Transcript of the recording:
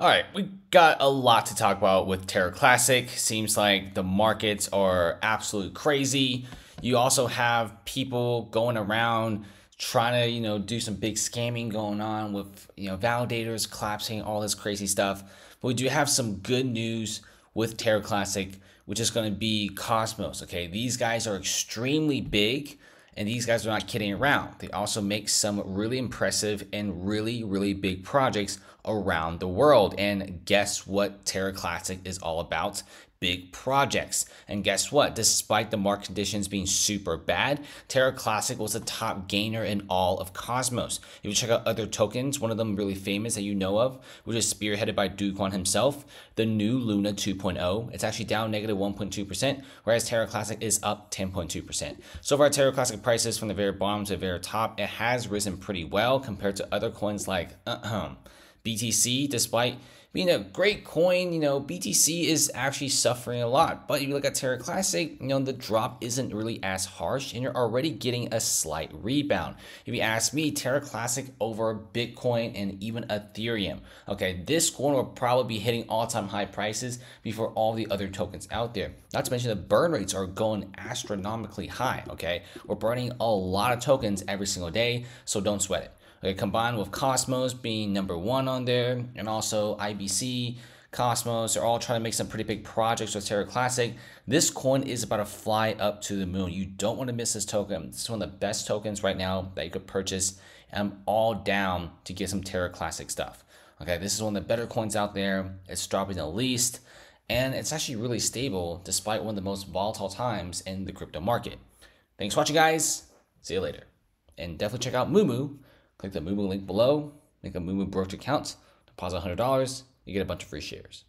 All right, we got a lot to talk about with Terra Classic. Seems like the markets are absolutely crazy. You also have people going around trying to, you know, do some big scamming going on with, you know, validators collapsing, all this crazy stuff. But we do have some good news with Terra Classic, which is going to be Cosmos. Okay, these guys are extremely big and these guys are not kidding around. They also make some really impressive and really, really big projects around the world. And guess what Terra Classic is all about? big projects. And guess what? Despite the market conditions being super bad, Terra Classic was the top gainer in all of Cosmos. If you check out other tokens, one of them really famous that you know of, which is spearheaded by Kwon himself, the new Luna 2.0. It's actually down negative 1.2%, whereas Terra Classic is up 10.2%. So far, Terra Classic prices from the very bottom to the very top, it has risen pretty well compared to other coins like uh BTC, despite being a great coin, you know, BTC is actually suffering a lot. But if you look at Terra Classic, you know, the drop isn't really as harsh and you're already getting a slight rebound. If you ask me, Terra Classic over Bitcoin and even Ethereum. Okay, this coin will probably be hitting all-time high prices before all the other tokens out there. Not to mention the burn rates are going astronomically high, okay? We're burning a lot of tokens every single day, so don't sweat it. Okay, combined with Cosmos being number one on there, and also IBC, Cosmos, they're all trying to make some pretty big projects with Terra Classic. This coin is about to fly up to the moon. You don't want to miss this token. This is one of the best tokens right now that you could purchase. I'm all down to get some Terra Classic stuff. Okay, this is one of the better coins out there. It's dropping the least, and it's actually really stable despite one of the most volatile times in the crypto market. Thanks for watching, guys. See you later. And definitely check out Moomoo Click the Moomoo link below, make a Moomoo brokerage account, deposit $100, you get a bunch of free shares.